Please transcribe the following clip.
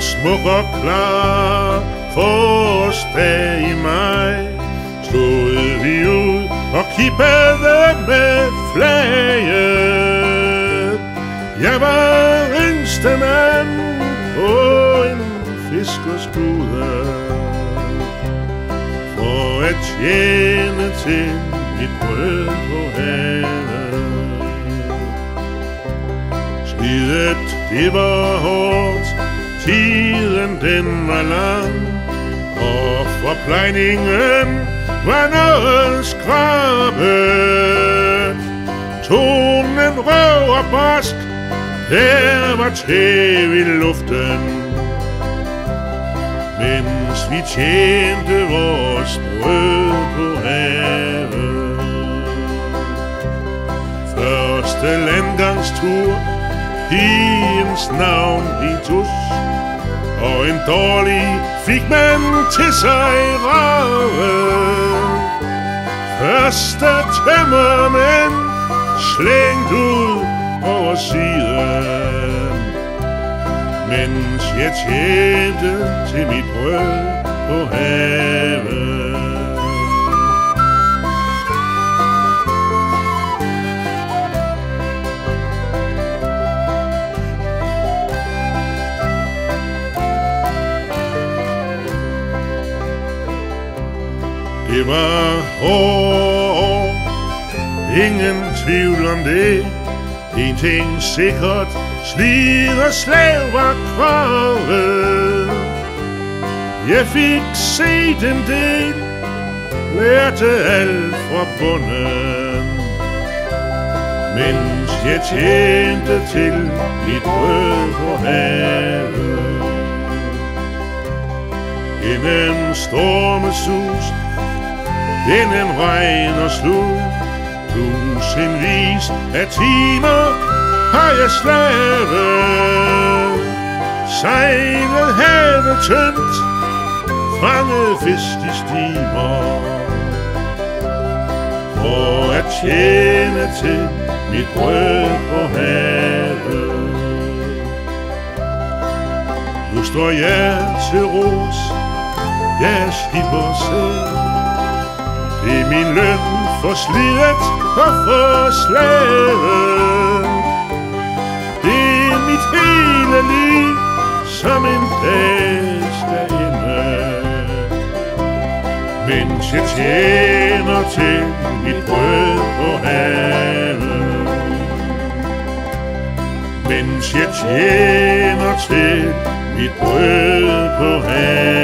smuk og klar forårsdag i maj Stod vi ud og kippede med flaget. Jeg var yngste mand på en fiskerskude For at tjene til mit brød på havet. Slidet, det var hårdt, den var lang Og forplejningen var noget skrabet Tonen røv og barsk, der var tæv i luften. Mens vi tjente vores brød på havet. Første landgangstur Pigens navn i tusk. Og en dårlig fik man til sig raven Første tømmermænd slængt ud over siden. Mens jeg tjente til mit brød på havet. Det var år. ingen tvivl om det. En ting sikkert, slid og slag var kravet. Jeg fik set en del, lærte alt fra bunden. Mens jeg tjente til mit brød på havet. Gennem stormesus gennem regn og slud Tusindvis af timer har jeg slavet. Sejlet havet tyndt, fanget fisk i stimer. For at tjene til mit brød på havet. Nu står jeg til ros, jeg slipper selv i min løn for slidet og for slaget. Det er mit hele liv som en dag skal ende. Mens jeg tjener til mit brød på havet. Mens jeg tjener til mit brød på havet.